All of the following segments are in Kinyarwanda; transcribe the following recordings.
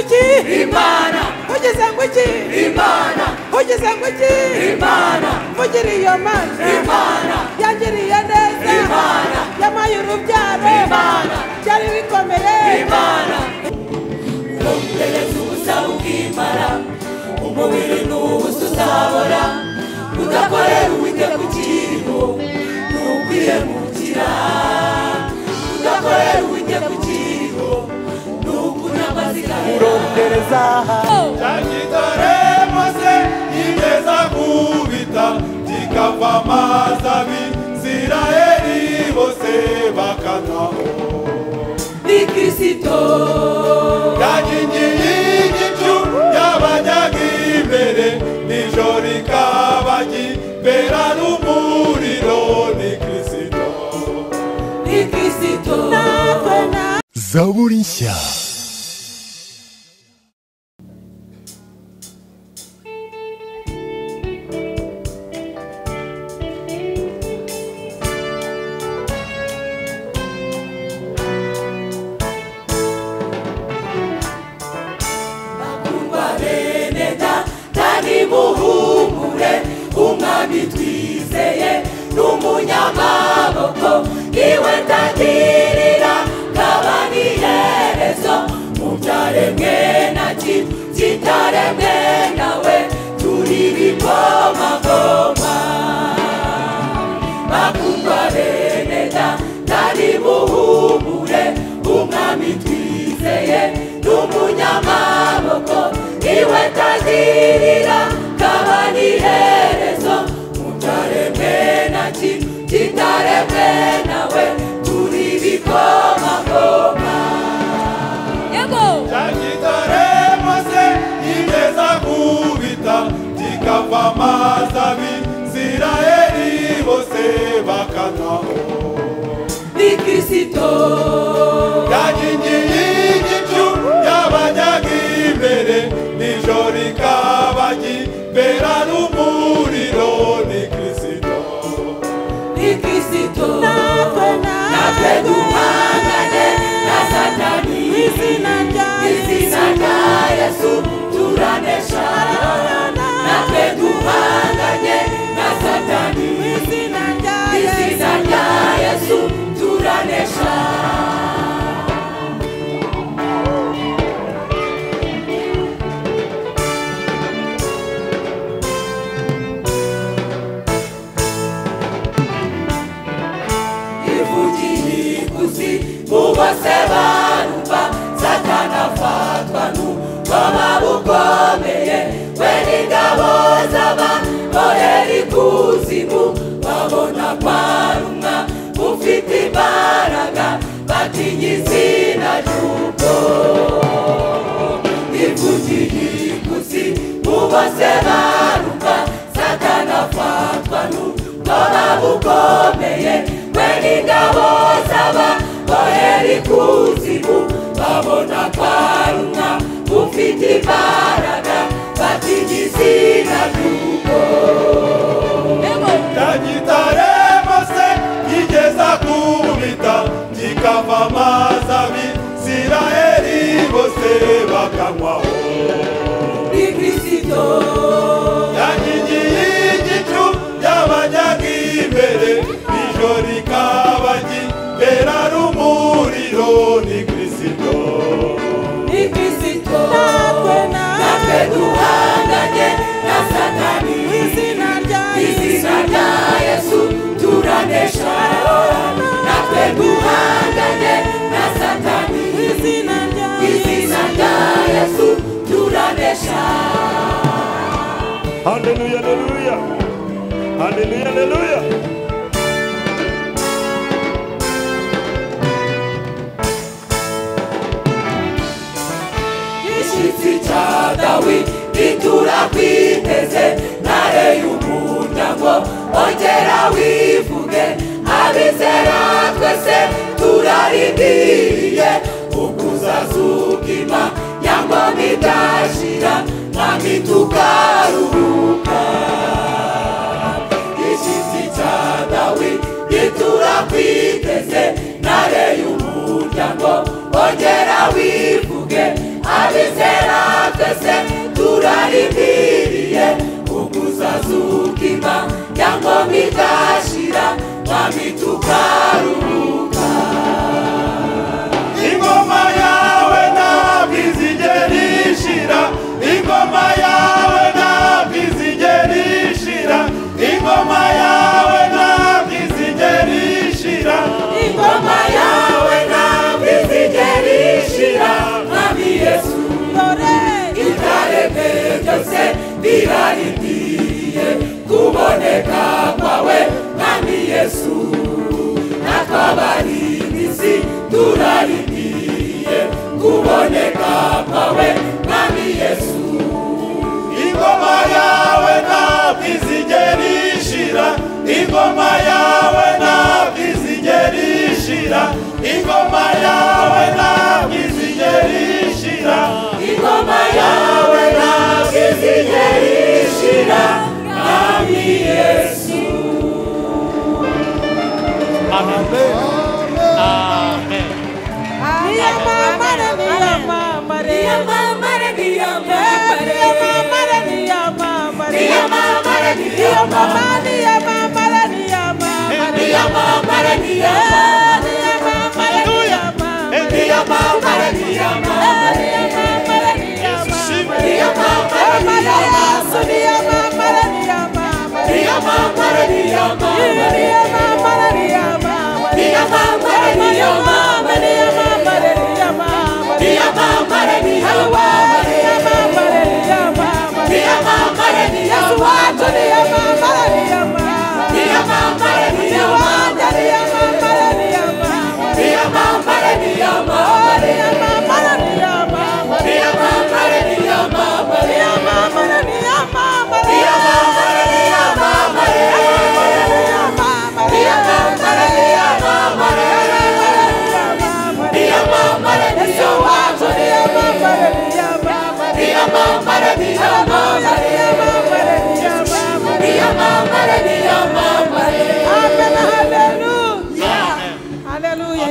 iki imana! Ugeze ngo iki imana! Ugeze ngo iki imana ugiriye amazi imana! Yagiriye neza. Imana! Yamaye urubyaro. Imana! Byari bikomeye. Imana! Urongereza ubusa bw'imana umubiri n'ubusa uzabora. Udakorera uwite ku kintu ntukwiye gukira udakorera uwite ku kintu fronteiriza Jakitore mose imeza kubita Chikafa mazabi Siraeli bose bakatao já Kristo Yakinjiji gicu yabanyaga imbere Nijoro ikaba gibera n'umuriro ni Kristo Ni Kristo Zaburi nshya twabadirira kaba iherezo mutaremwe na kimwe kitaremwe nawe turi ibikomagoma yego cyakitaremo se imeza kubita kikava amazabi sirayeli bose bakataho ni kirisito yesu turanesha varumba sakanafa kwanu bova bukomeye bweningabo saba boheri kuzimu babona karuna bufiti parada batigisinatu tupambane na Satani. Hizi Yesu na na Satani. Yesu. Haleluya, haleluya, haleluya, haleluya. turabi ntiturakwiteze nayo y'umunda ngo ongera wivuge abizera twese turarindiriye ukuzazugima ya ngoma idashira nami tukaruhuka ikizi cya dawi ntiturakwiteze nayo y'umunda ngo ongera wivuge abizera twese turarindiriye ukuzazuka imba cyangwa igashira twami tukaruhuka kuoneka kwawe nani Yesu, na kuoneka kwawe nani Yesu. Ingoma yawe na izijeri ingoma yawe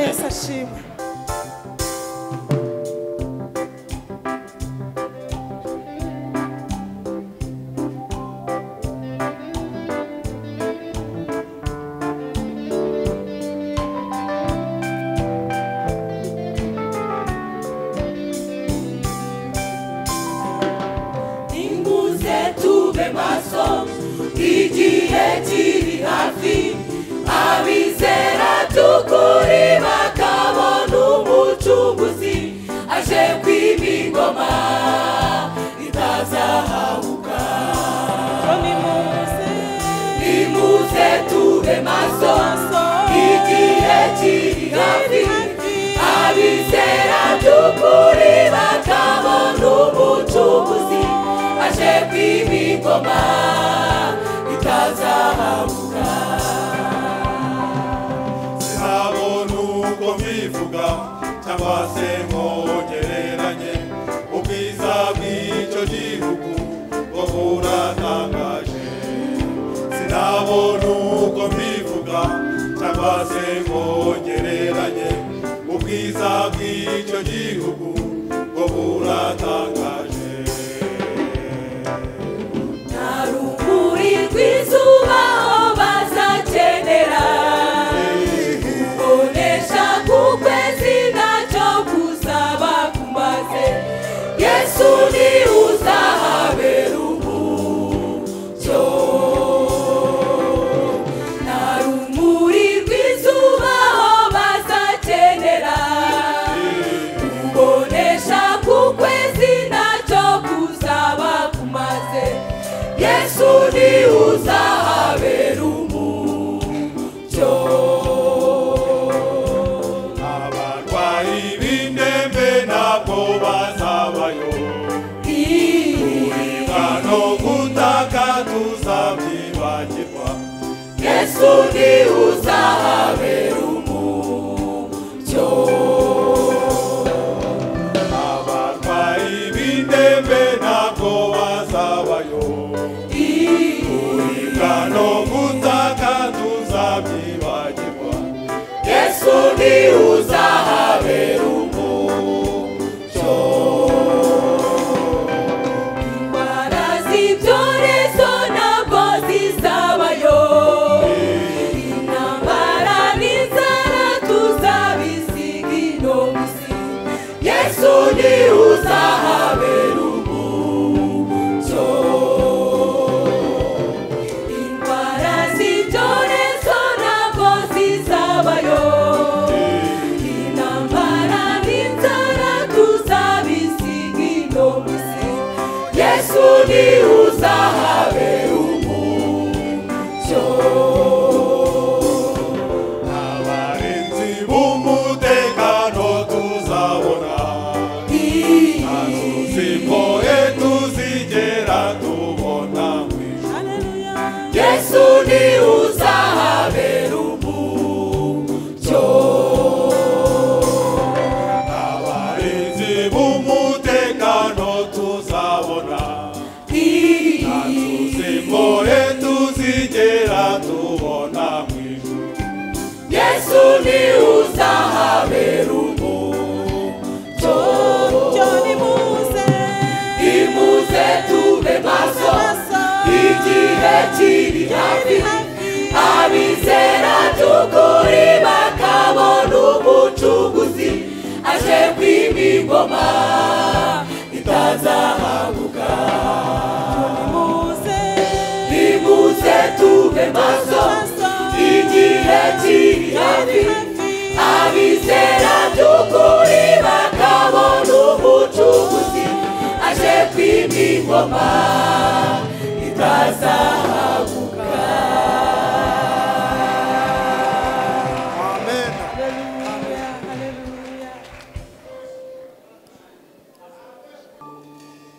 Yesu ashimwe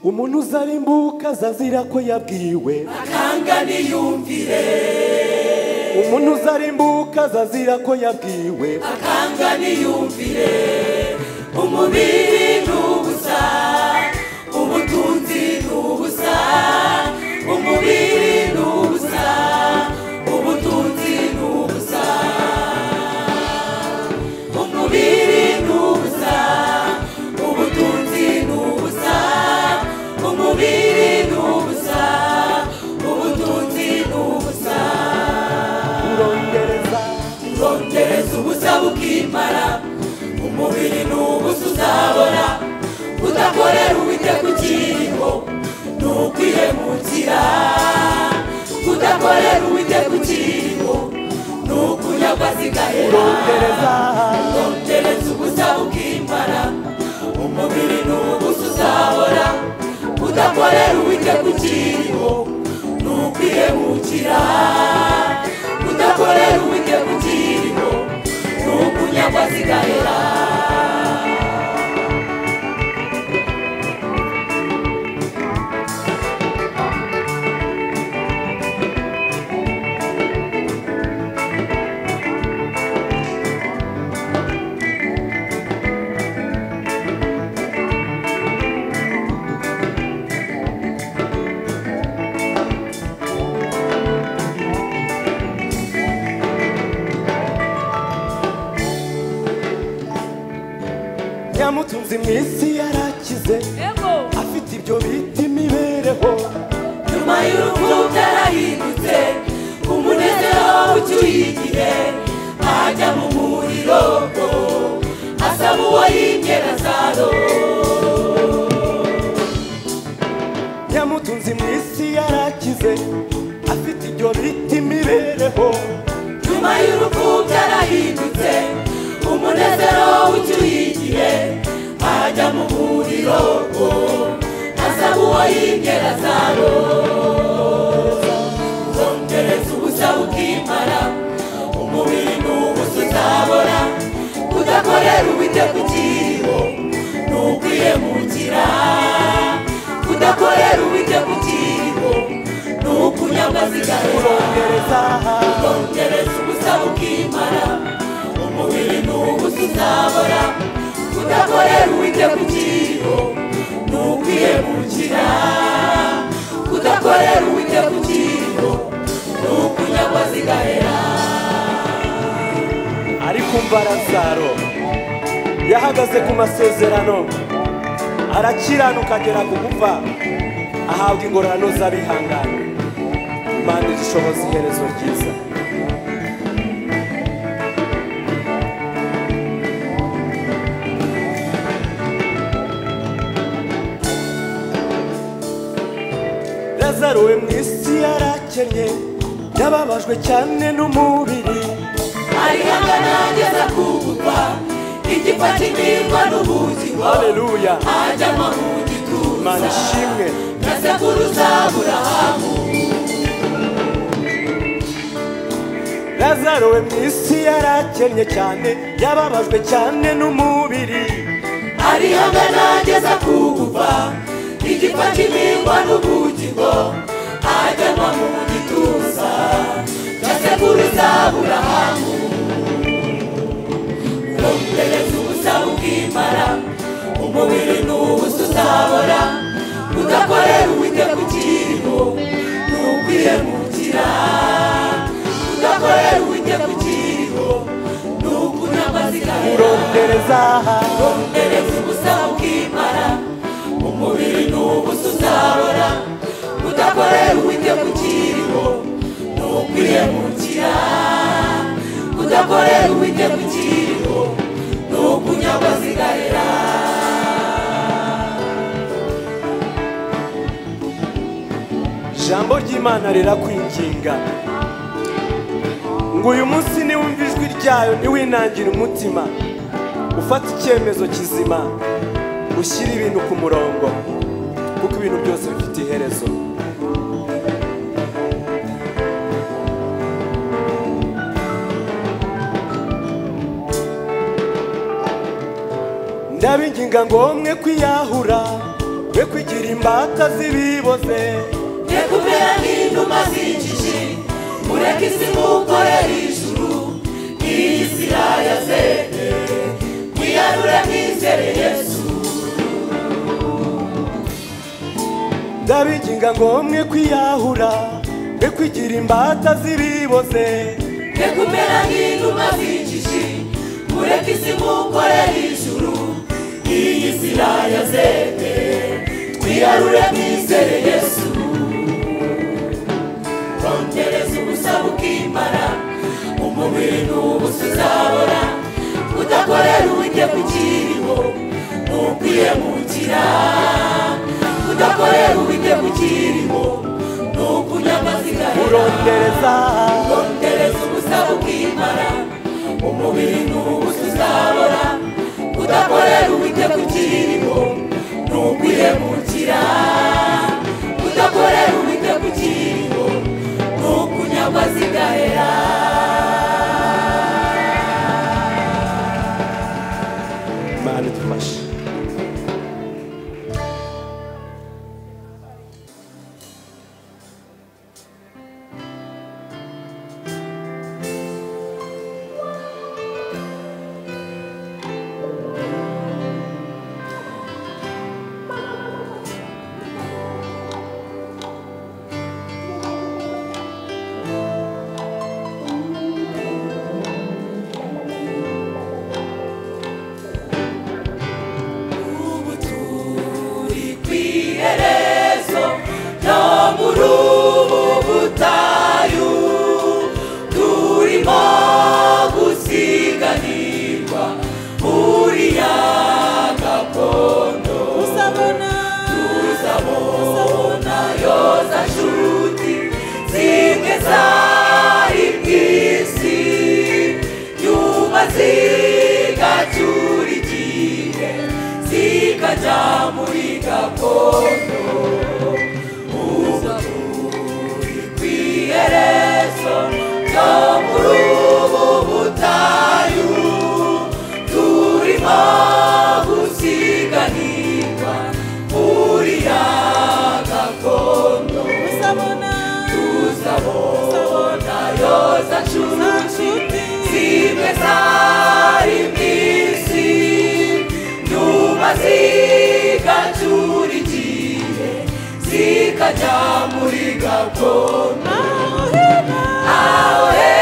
umuntu uzara imbuka azazira ko yabwiwe. Akanga niyumvire umuntu uzara imbuka azazira ko yabwiwe. Akanga niyumvire umubiri n'ubusa ubutunzi kuvunika kudakorera uwiteka ukiriho nukunya kwasigayera nongereza ubusa bukimara umubiri nubusa uzahora kudakorera uwiteka ukiriho nukwihemukira kudakorera uwiteka ukiriho nukunya kwasigayera abahanuzi abihangana imana igishoboza iherezo ryiza. Nazaruwe mu isi yarakennye yababajwe cyane n'umubiri. Arihanga nageza kubutwa igipa kimirwa n'ubugingo. Hajyamo mu gituza. Sekuruza aburahamu. Lazaro we mu isi yarakennye cyane yababajwe cyane n'umubiri. Arihangana ageza ku gupfa igipfa kimingwa n'ubugingo ajyanwa mu gituza. Cya sekuruza aburahamu. Urondereza ubusa bukimara umubiri n'ubusa uzabora. tudakore uwite ku kirimo ntukwiye mukira tudakore uwite ku kirimo ntukuna o gahera urondereza urondereza ubusa bw'imara umubiri n'ubusa uzarora tudakore uwite ku kirimo ntukwiye mukira tudakore uwite ku kirimo ntukunyagwa zigarera ijambo ry'imana rirakwinginga. Ngo uyu munsi niwumva ijwi ryayo ntiwinangire umutima. Ufate icyemezo kizima ushyire ibintu ku murongo kuko ibintu byose bifite iherezo. Ndabinginga ngo kwiyahura we kwigira imbata z'ibiboze. Kumera n'inuma z'injiji mureke isi mukorere ijuru iyi si irayaze mwiyarure mwizere yesu. Ndabinginga ngo mwe kwiyahura we kwigira imbata z'ibiboze mwe kumera nk'inuma z'injiji mureke isi mukorere ijuru iyi si irayaze twiyarure mwizere yesu. Rondereza ubusa bukimara umubiri n'ubusa uzabora udakorera uwiteka ukiriho nukwiyemukira udakorera uwiteka ukiriho nukunyama zigahera urondereza rondereza ubusa bukimara umubiri n'ubusa uzabora udakorera uwiteka ukiriho nukwiyemukira udakorera uwiteka ukiriho almas e zikajya muri gakondo aho hera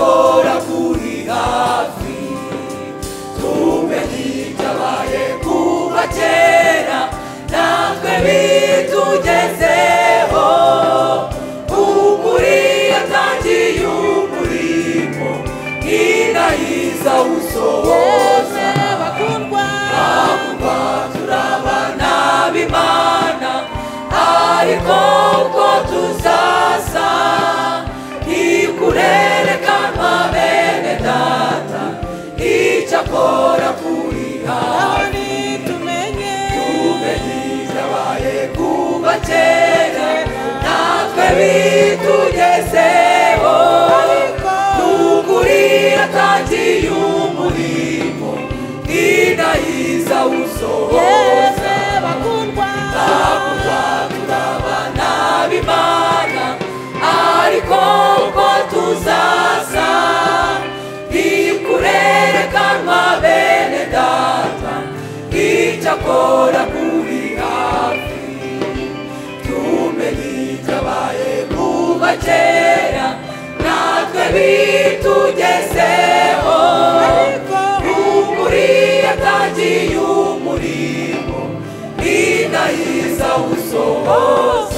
Oh! bora kuliha naoni tumenye. Tumejizawaye kuba tena. Natwe bitugezeho nugurira tangiye umurimo idahiza usohoza bakundwa bakundwa turabana b'imana ariko ko tuzasa bene data benedata chi ci ancora puricavi tu medita vai buvacera nato e vitu geseo umuria taji umurimo inaisa usohosa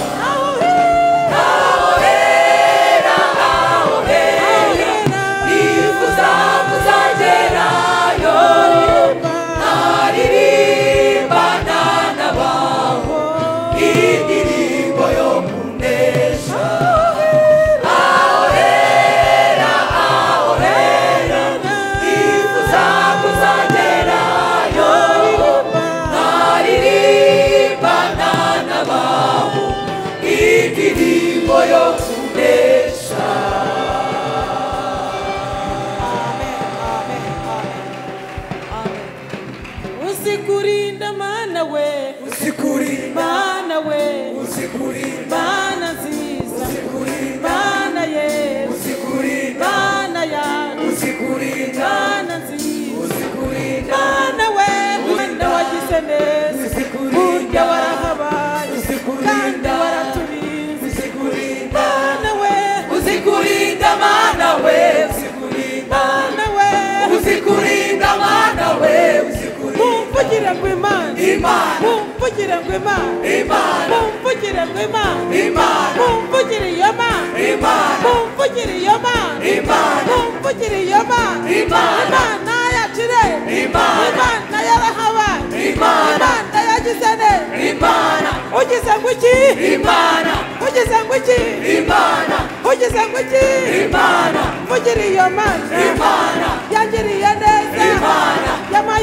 mumvugire ngo imana Imana. mumvugire ngo imana Imana. mumvugire ngo imana Imana. mumvugire iyo mana Imana. mumvugire iyo mana Imana. mumvugire iyo mana Imana. imana yacu ireba Imana. imana yarahabaye Imana. imana yagize neza Imana ugize ngo iki Imana ugize ngo iki Imana ugize ngo iki Imana mvugire iyo mana Imana yangiriye neza Imana ishema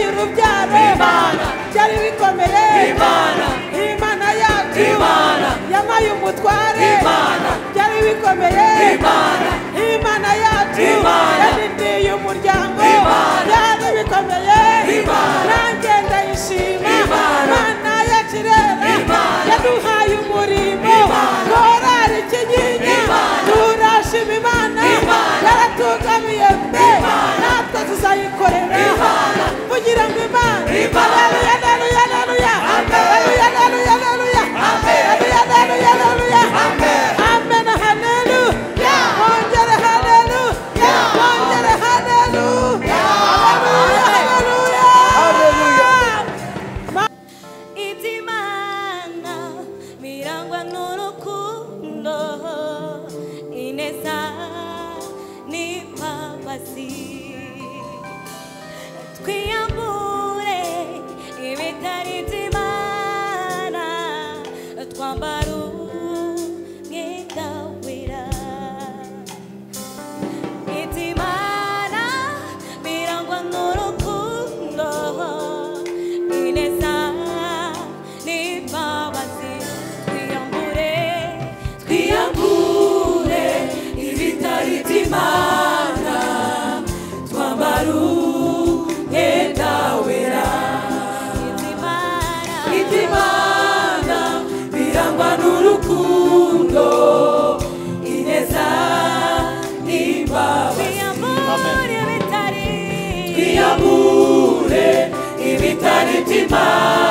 Imana. Byari bikomeye. Imana. Imana yamaye umutware. Byari imana. Yacu. Yarindiye umuryango. Byari bikomeye. azayikorera kugira ngo imana. Aleluya aleluya aleluya aleluya aleluya aleluya aleluya aleluya aleluya twiyambure ibitari by'imana twambara umwenda wera iby'imana birangwa n'urukundo ineza n'imbabazi. Twiyambure ibitari by'imana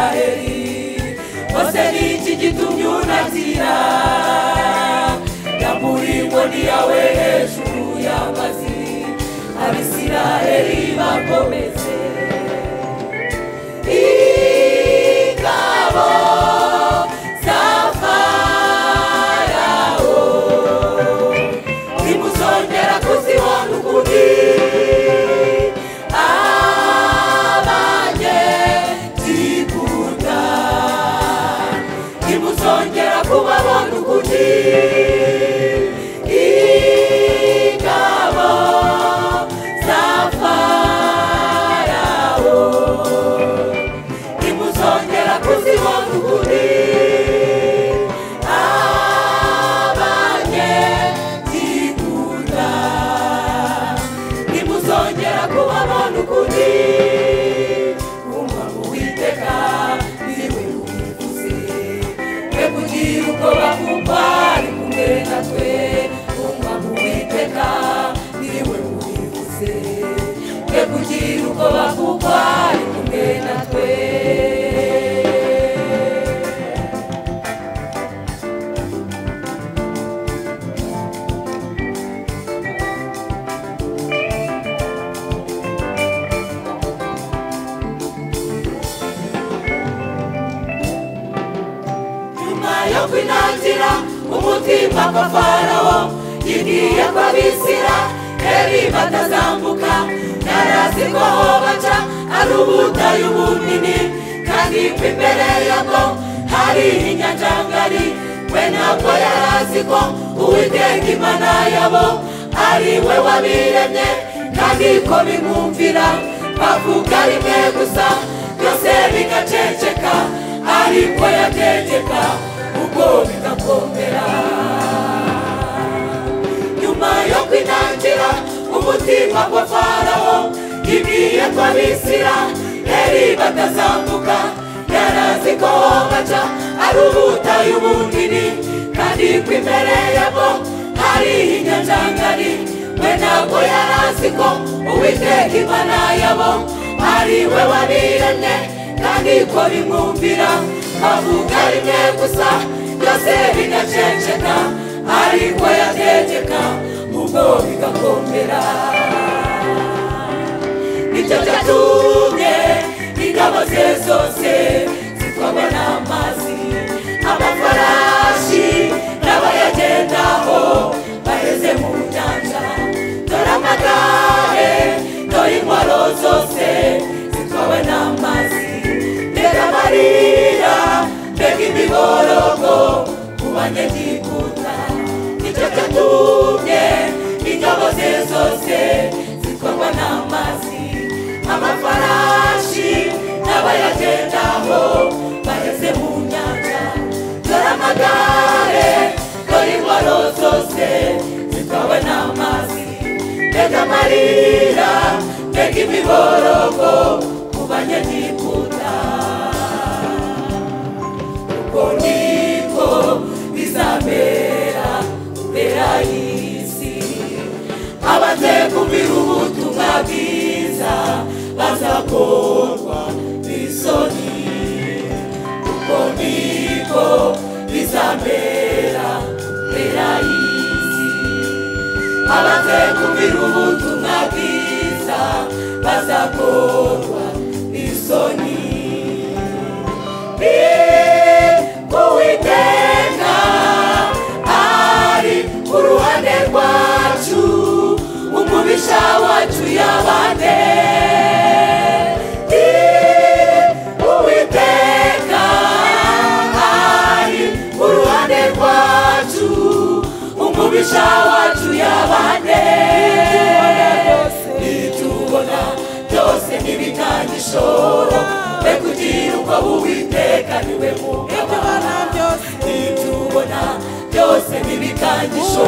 Israeli Mose ni nchi gitumyunatira yakurimwo niyawe hejuru y'amazi abisiraheli bakomeze ingabo ni cyo cyatumye ingabo ze zose zitwagwa n'amazi amafarashi n'abayagendaho baheze mu nyanja dore amagare dore intwaro zose zitwawe n'amazi mbega amarira mbega imiborogo ku banyegiputa ni cyo cyatumye ingabo ze zose zitwarwa n'amazi amafarashi n'abayagendaho baheze mu nyanja. Dore amagare dore intwaro zose zitwawe n'amazi. Mbega amarira mbega imiborogo ku banyegiputa uko niko bizamera mbera y'isi abaze kumvira ubutumwa bwiza bazakorwa n'isoni uko niko bizamera mbera y'isi abaze kumvira ubutumwa bwiza bazakorwa n'isoni uwiteka ari ku ruhande rwacu umubisha wacu buwiteka ni we mugabana nitubona byose n'ibikangisho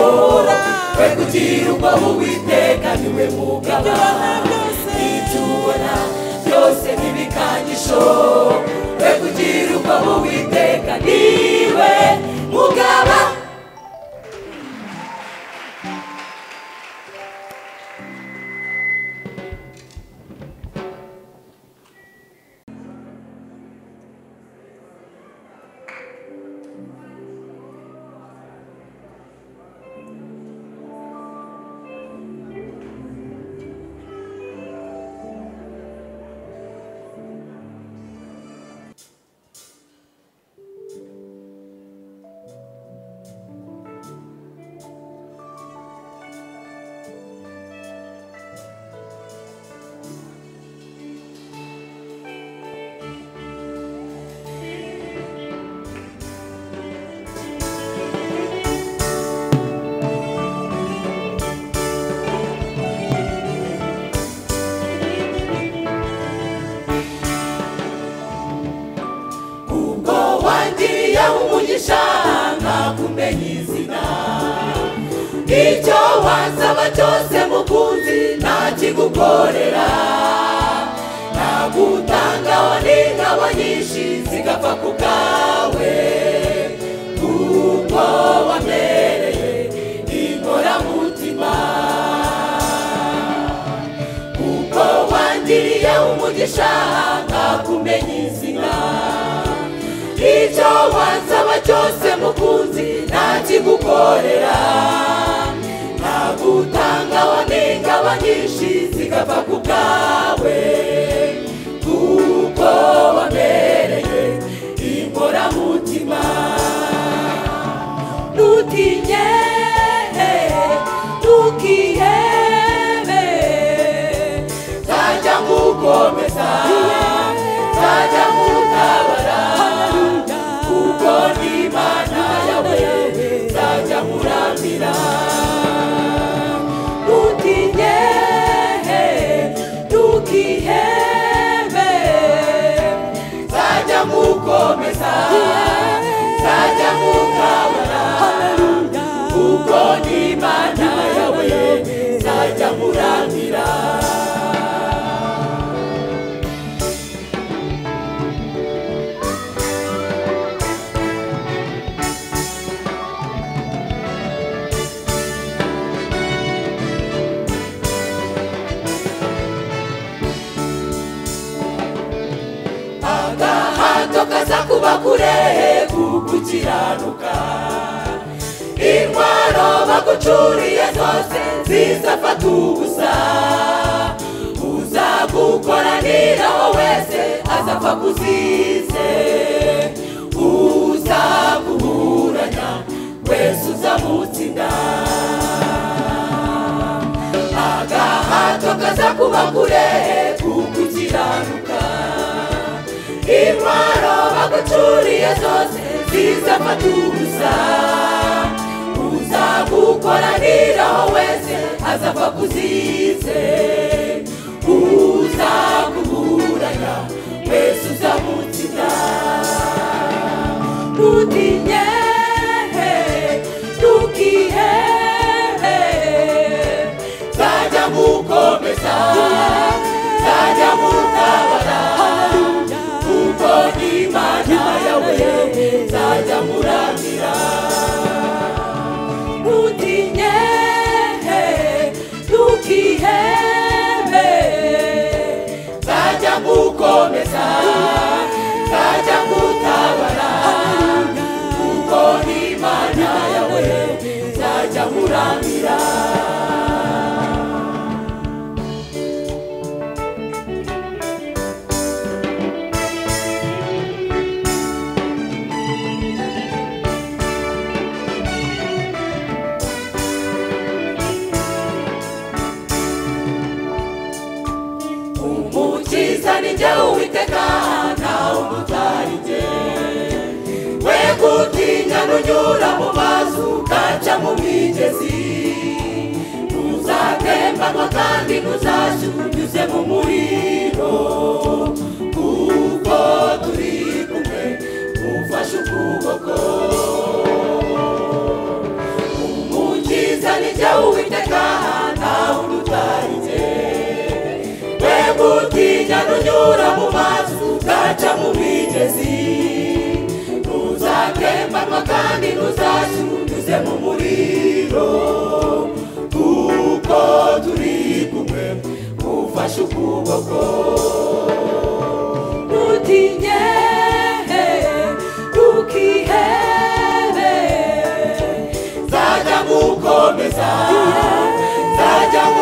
we kugira ubwo buwiteka ni we mugabana nitubona byose n'ibikangisho nkakumenya izina icyo wansaba cyose mukunzi ntakigukorera nagutangaho n'ingabo nyinshi zigapfa ku bwawe kuko wambereye inkoramutima kuko wangiriye umugisha nkakumenya izina icyo wansaba cyose mukunzi ntakigukorera nagutangaho n'ingabo nyinshi zigapfa ku bwawe kuko wamereye inkoramutima ntutinye ntukihebe nzajya ngukomeza yeah. Kugukiranuka intwaro bagucuriye zose zizafata ubusa uzagukoraniraho wese azapfa kuzize uzaguhuranya wese uzamutsinda agahato kaza kuba kure kugukiranuka intwaro bagucuriye zose nziza matuza uzagukoranira wese azapfa kuzize uzakuburanya wese uzamutse comenzar. Nunyura mu mazu ugaca mu migezi uzatembanwa kandi ntuzashya unyuze mu muriro kuko turi kumwe ufashe ukuboko umukiza ni jya uwiteka nta wundi utarinze we gutinya nunyura mu mazi ugaca mu migezi tembanwa kandi ntuzashyunyuze mu muriro. Kuko turi kumwe ufashe ukuboko utinye tukihebe zajya gukomeza zajya gukomeza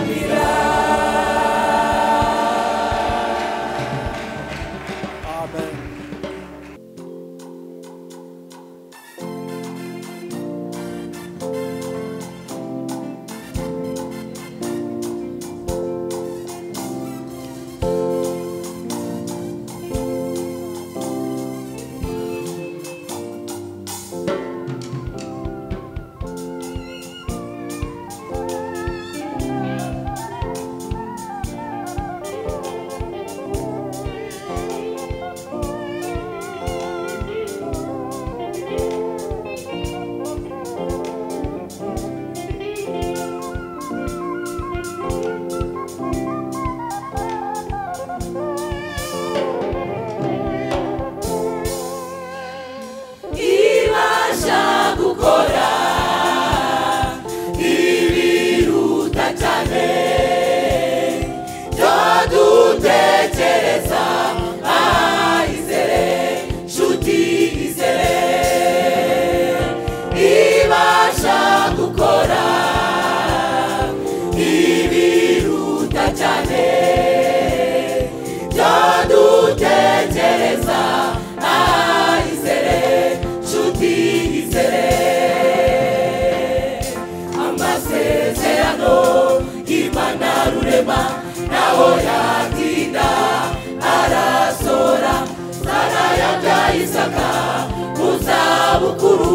ishyaka uzabukuru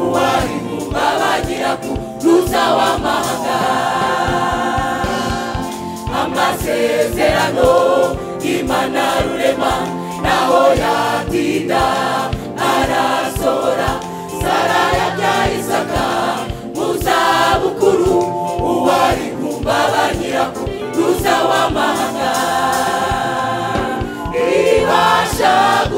uwari mu babagiraku n'uzawamahanga amasezerano imana rurema naho yatinda arasohora sara yabya isaka mu zabukuru uwari mu babagiraku n'uzawamahanga ibashaga